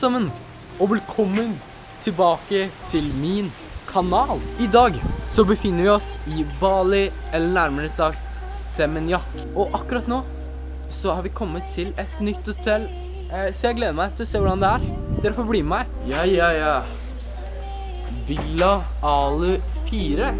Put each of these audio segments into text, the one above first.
Sammen, og velkommen tilbake til min kanal. I dag så befinner vi oss i Bali, eller nærmere sagt Semenyak. Og akkurat nå så har vi kommet til et nytt hotell, eh, så jeg gleder meg til å se hvordan det er. Dere får bli med meg. Ja, ja, ja. Villa Alu 4.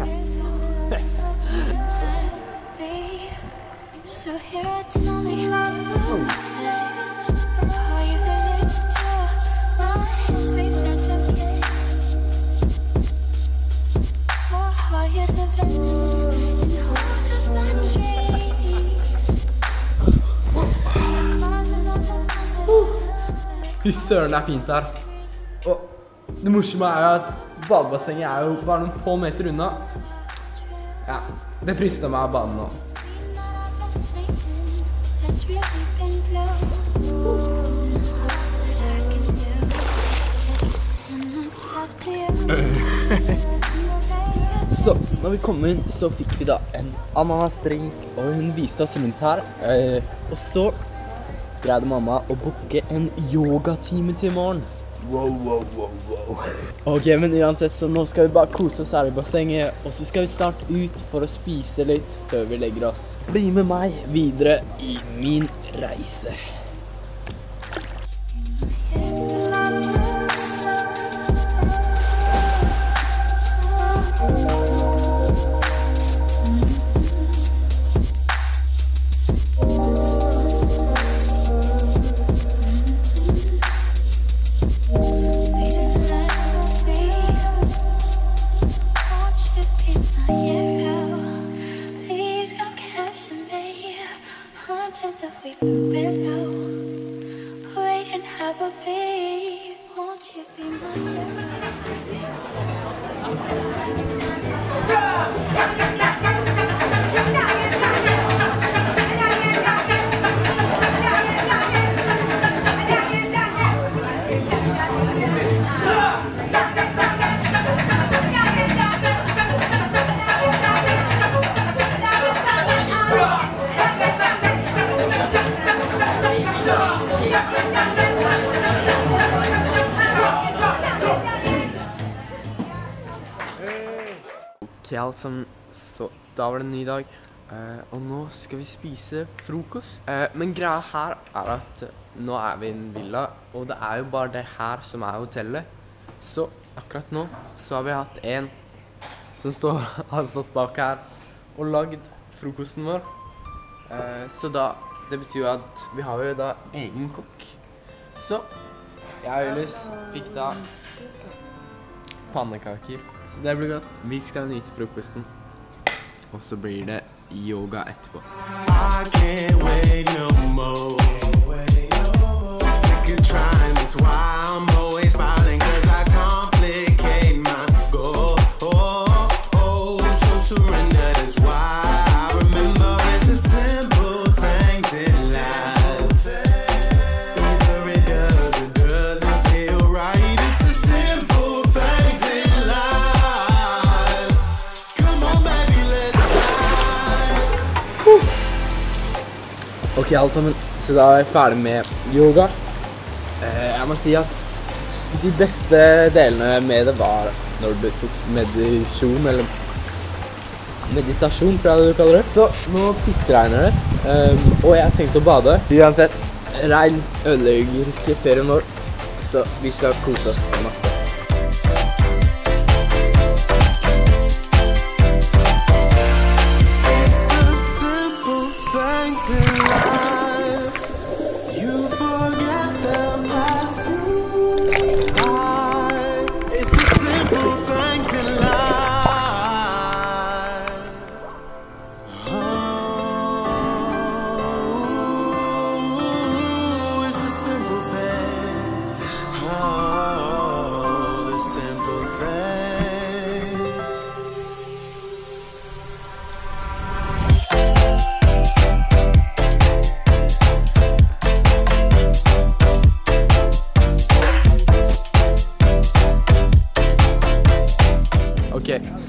Fy søren, det er fint her. Og det morsomme er jo at badebassenget er jo bare noen få meter unna. Ja, det frister meg å bade nå. Så når vi kom inn, så fikk vi da en ananasdrink, og hun viste oss rundt her. Eh, og så greide mamma å booke en yogatime til i morgen. Wow, wow, wow, wow. Ok, men uansett, så nå skal vi bare kose oss her i bassenget, og så skal vi snart ut for å spise litt før vi legger oss. Bli med meg videre i min reise. 何? Alt sammen. Så da var det en ny dag. Uh, og nå skal vi spise frokost. Uh, men greia her er at nå er vi i en villa, og det er jo bare det her som er hotellet. Så akkurat nå så har vi hatt en som står, har stått bak her og lagd frokosten vår. Uh, så da Det betyr jo at vi har jo da egen kokk. Så jeg og Julius fikk da pannekaker. Så det blir godt. Vi skal nyte frokosten. Og så blir det yoga etterpå. I can't wait no more. Ok, alle sammen. Så da er jeg ferdig med yoga. Eh, jeg må si at de beste delene med det var når du tok medisjon, eller meditasjon, tror jeg du kaller det. Så nå pissregner det, ehm, og jeg tenkte å bade. Uansett, regn ødelegger ikke ferien vår, så vi skal kose oss masse.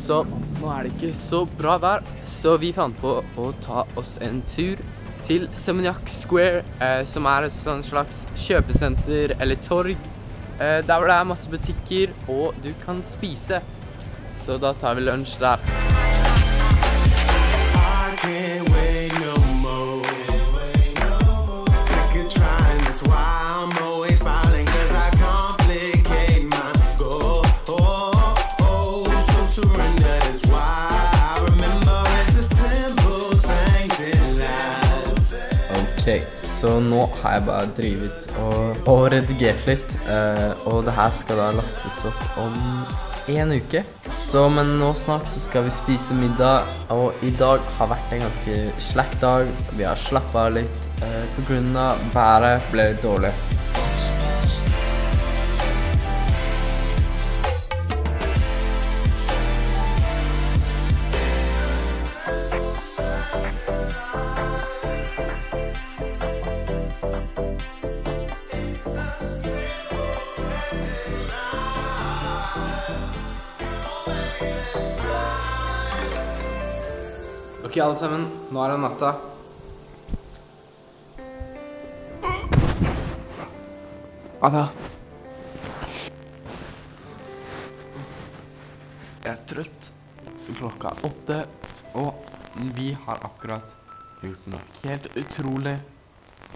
Så nå er det ikke så bra vær, så vi fant på å ta oss en tur til Seminyak Square, eh, som er et sånn slags kjøpesenter eller torg. Eh, der hvor det er masse butikker, og du kan spise. Så da tar vi lunsj der. Ok, så nå har jeg bare drivet og, og redigert litt, Uh, og det her skal da lastes opp om en uke. Så, men nå snart så skal vi spise middag, og i dag har vært en ganske slack dag. Vi har slappet av litt Uh, grunn av været ble litt dårlig. Ok, alle sammen. Nå er det natta. Ada. Jeg er trøtt. Klokka er åtte, og vi har akkurat gjort noe helt utrolig.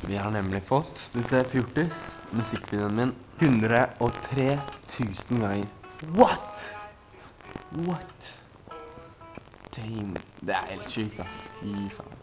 Vi har nemlig fått Du ser Fjortis, musikkvideoen min, 103 000 ganger. What? What? Damn. Det er helt faen.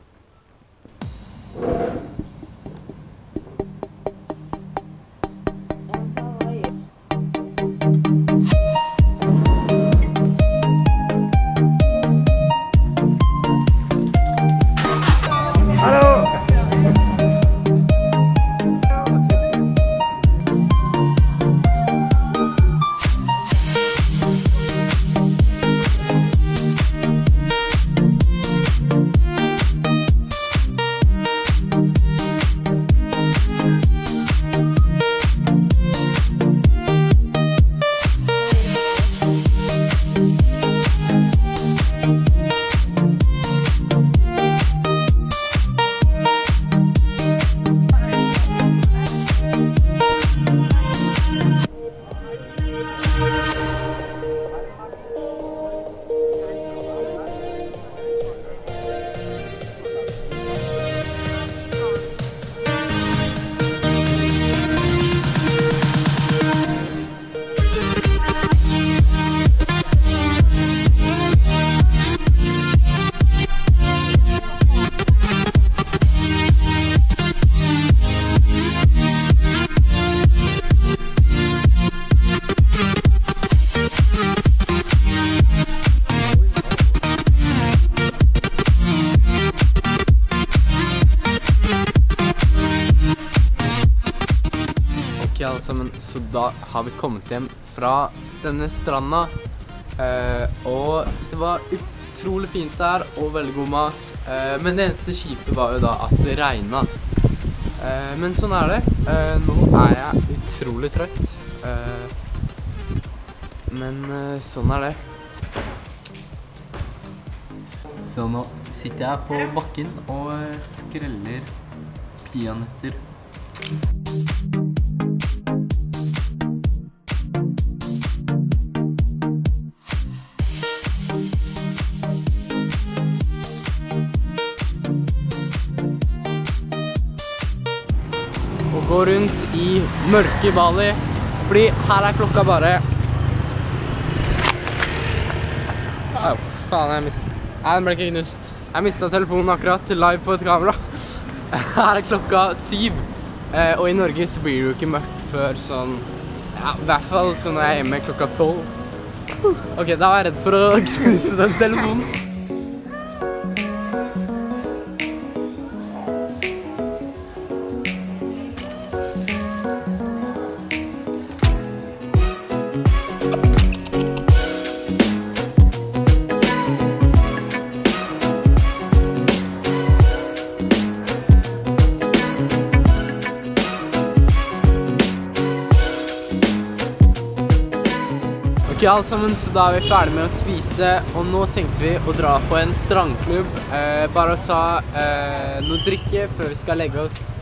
Da har vi kommet hjem fra denne stranda. Eh, og det var utrolig fint der, og veldig god mat. Eh, men det eneste kjipe var jo da at det regna. Eh, men sånn er det. Eh, nå er jeg utrolig trøtt. Eh, men eh, sånn er det. Så nå sitter jeg på bakken og skreller peanøtter. Gå rundt i mørke Bali. Fordi her er klokka bare Au, faen, jeg mistet Nei, den ble ikke knust. Jeg mista telefonen akkurat live på et kamera. Her er klokka syv. Eh, og i Norge så blir det jo ikke mørkt før sånn Ja, i hvert fall sånn når jeg er hjemme klokka tolv. OK, da var jeg redd for å knuse den telefonen. Ok, alt sammen, så da er vi ferdig med å spise, og nå tenkte vi å dra på en strandklubb. Eh, bare å ta eh, noe drikke før vi skal legge oss.